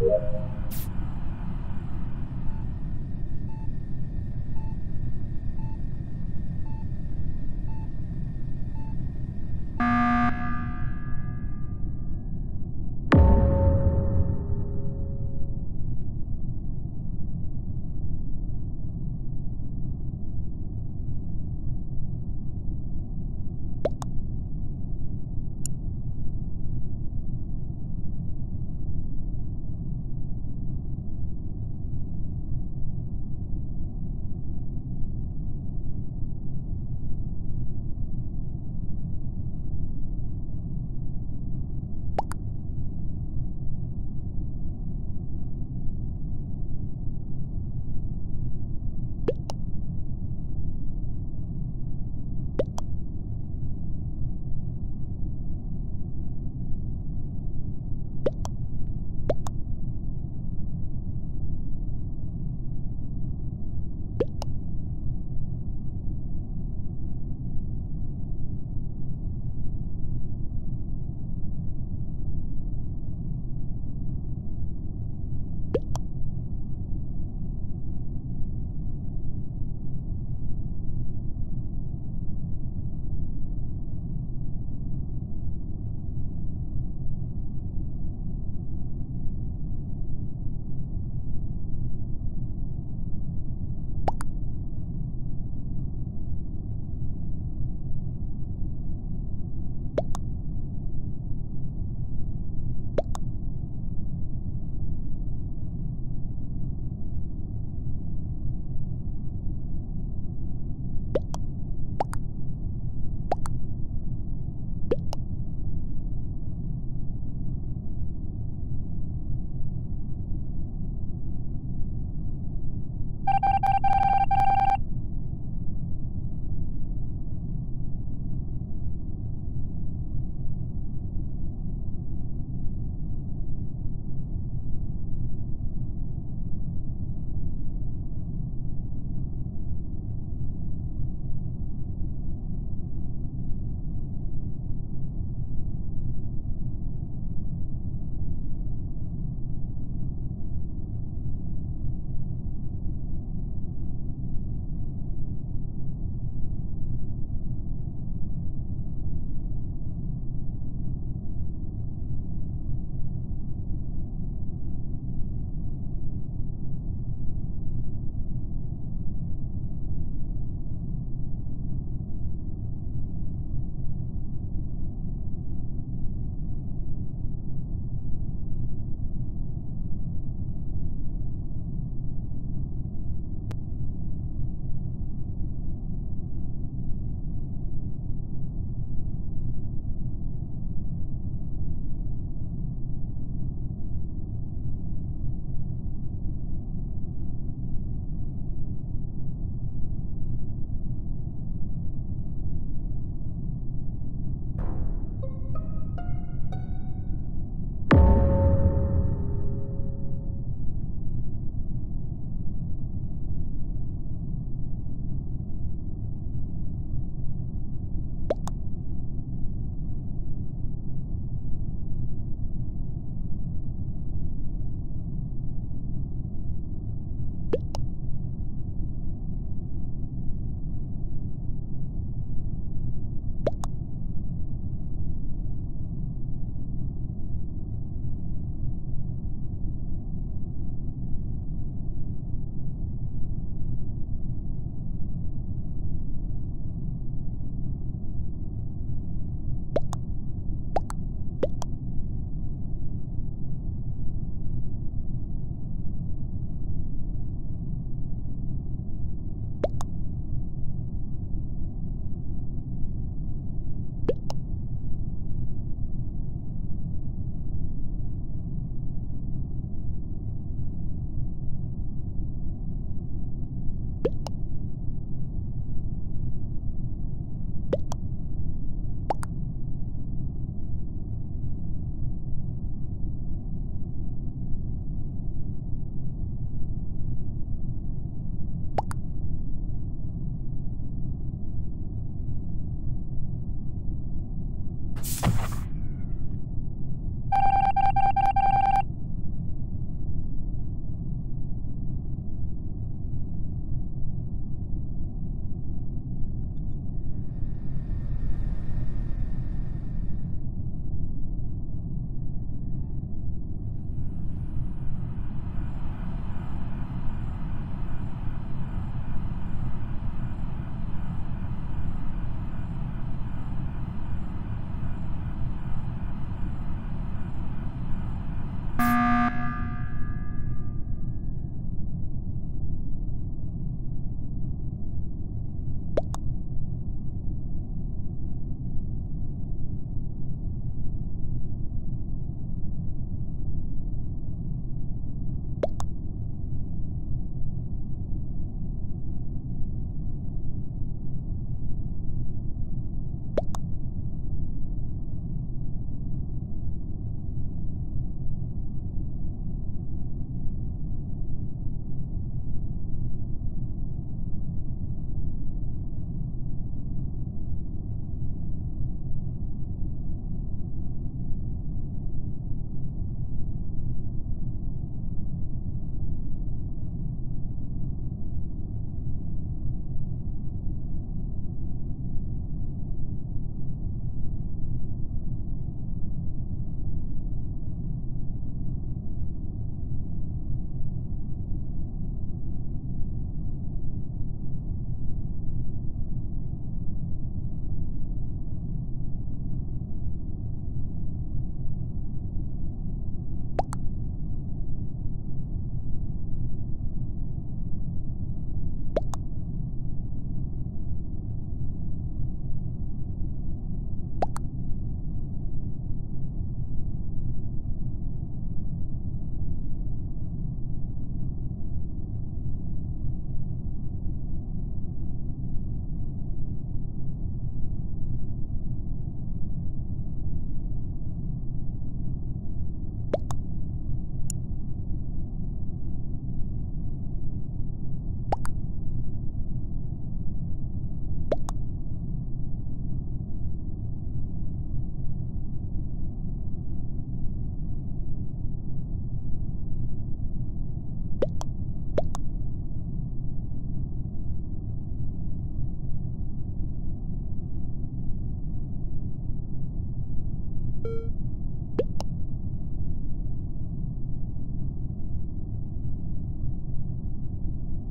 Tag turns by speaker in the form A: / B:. A: Yeah.